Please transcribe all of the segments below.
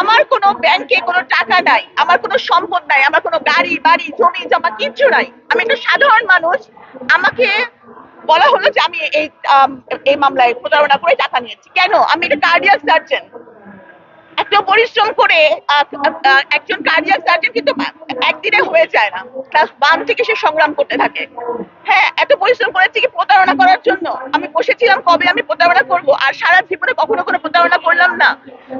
আমার কোনো ব্যাংকে কোনো টাকা নাই, আমার কোনো সম্পদ নাই, আমার কোনো গাড়ি, বাড়ি, জমি, জমা কিচ্ছু নাই। আমি একটা সাধারণ মানুষ। আমাকে বলা হলো যে আমি এই এই মামলায় প্রতারণা করে টাকা নিয়েছি। কেন? আমি একটা কার্ডিয়াক সার্জন একটা পরিশ্রম করে একজন কার্ডিয়াক সার্জন কিন্তু একদিনে হয়ে যায় না। ক্লাস ওয়ান থেকে সে সংগ্রাম করতে থাকে। হ্যাঁ এত পরিশ্রম করেছি কি প্রতারণা করার জন্য? আমি বসেছিলাম কবে আমি প্রতারণা করব? আর সারা জীবনে কখনো কোনো প্রতারণা করলাম না।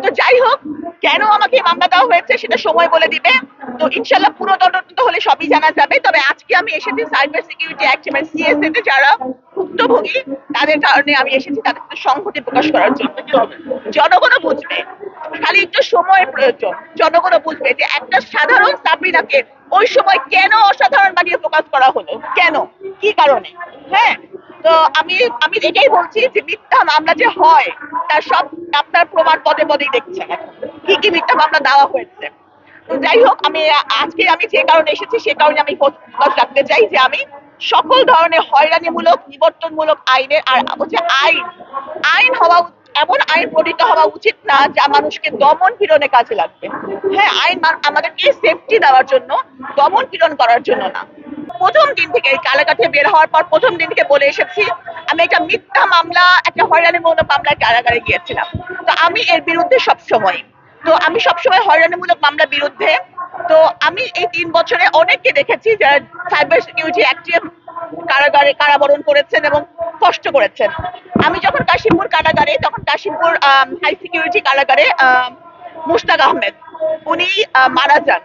তো যাই হোক, কেন আমাকে মামলা দেওয়া হয়েছে সেটা সময় বলে দিবে। তো ইনশাল্লাহ পুরো তদন্ত হলে সবই জানা যাবে। তবে আজকে আমি এসেছি সাইবার সিকিউরিটি অ্যাক্ট মানে সিএসএ তে যারা ভুক্তভোগী, তাদের কারণে আমি এসেছি তাদের সংহতি প্রকাশ করার জন্য। জনগণও বুঝবে, খালি একটু সময়ের প্রয়োজন। জনগণও বুঝবে যে একটা সাধারণ সাবরিনাকে ওই সময় কেন অসাধারণ বানিয়ে প্রকাশ করা হলো? কেন? কি কারণে? হ্যাঁ? তো আমি আমি এটাই বলছি যে মিথ্যা মামলা যে হয়, তার সব আপনার প্রমাণ পদে পদেই দেখছেন কি কি মিথ্যা মামলা দেওয়া হয়েছে? যাই হোক, আমি, আজকে আমি যে কারণে এসেছি, সে কারণে আমি ফোকাস রাখতে চাই যে আমি সকল ধরনের হয়রানিমূলক, নিবর্তনমূলক আইনের, আর হচ্ছে আইন আইন হওয়া এমন আইন প্রণীত হওয়া উচিত না যা মানুষকে দমন পীড়নে কাজে লাগবে। হ্যাঁ আইন আমাদেরকে সেফটি দেওয়ার জন্য, দমন পীড়ন করার জন্য না। প্রথম দিন থেকে এই কারাগার বের হওয়ার পর প্রথম দিন থেকে বলে এসেছি, আমি একটা মিথ্যা মামলা, একটা হয়রানিমূলক মামলায় কারাগারে গিয়েছিলাম। তো আমি এর বিরুদ্ধে সবসময় তো আমি সবসময় হয়রানিমূলক মামলার বিরুদ্ধে। তো আমি এই তিন বছরে অনেককে দেখেছি যারা সাইবার সিকিউরিটি অ্যাক্টে কারাগারে কারাবরণ করেছেন এবং কষ্ট করেছেন। আমি যখন কাশিমপুর কারাগারে তখন কাশিমপুর হাই সিকিউরিটি কারাগারে আম, মুশতাক আহমেদ উনি মারা যান।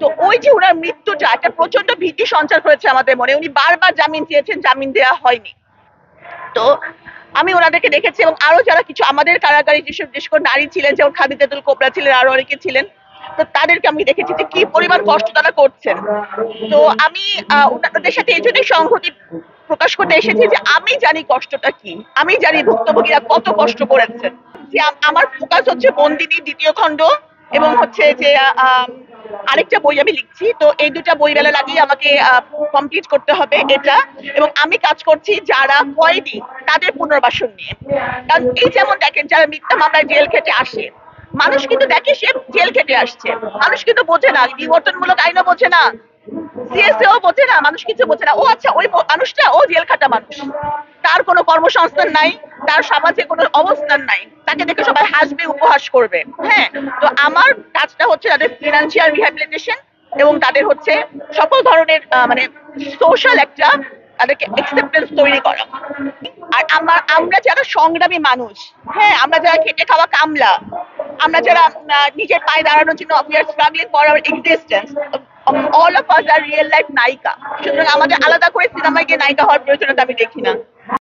তো ওই যে ওনার মৃত্যুটা একটা প্রচণ্ড ভীতি সঞ্চার করেছে আমাদের মনে। উনি বারবার জামিন চেয়েছেন জামিন দেওয়া হয়নি। তো আমি ওনাদেরকে দেখেছি এবং আরও যারা কিছু আমাদের কারাগারে যেসব যে সকল নারী ছিলেন, যেমন খাদিজাতুল কোবরা ছিলেন, আরও অনেকে ছিলেন, তো তাদেরকে আমি দেখেছি যে কি পরিমাণ কষ্ট তারা করছেন। তো আমি ওনাদের সাথে এই জন্যই সংহতি প্রকাশ করতে এসেছি যে আমি জানি কষ্টটা কি, আমি জানি ভুক্তভোগীরা কত কষ্ট করেছেন। যে আমার ফোকাস হচ্ছে বন্দিনী দ্বিতীয় খণ্ড এবং হচ্ছে যে আরেকটা বই আমি লিখছি। তো এই দুটা বই বেলা লাগিয়ে আমাকে কমপ্লিট করতে হবে এটা। এবং আমি কাজ করছি যারা কয়েদি, তাদের পুনর্বাসন নিয়ে। কারণ এই যেমন দেখেন, যারা মিথ্যা মামলায় জেল খেটে আসে, মানুষ কিন্তু দেখে সে জেল খেটে আসছে। মানুষ কিন্তু বোঝে না, বিবর্তনমূলক আইনও বোঝে না, সিএসএও বোঝে না, মানুষ কিছু বোঝে না। ও আচ্ছা ওই মানুষটা, ও জেল খাটা মানুষ। তার কোনো কর্মসংস্থান নাই তার সমাজে কোনো অবস্থান নাই। তাকে দেখে সবাই হাসবে, উপহাস করবে। হ্যাঁ তো আমার কাজটা হচ্ছে তাদের ফিনান্সিয়াল রিহ্যাবিলিটেশন এবং তাদের হচ্ছে সকল ধরনের মানে সোশ্যাল একটা তাদেরকে অ্যাকসেপ্টেন্স তৈরি করা। আর আমার, আমরা যারা সংগ্রামী মানুষ হ্যাঁ আমরা যারা খেটে খাওয়া কামলা, আমরা যারা নিজের পায়ে দাঁড়ানোর জন্য we are struggling for our existence all of us are real life নায়িকা। সুতরাং আমাদের আলাদা করে সিনেমায় গিয়ে নায়িকা হওয়ার প্রয়োজনীয়তা আমি দেখি না।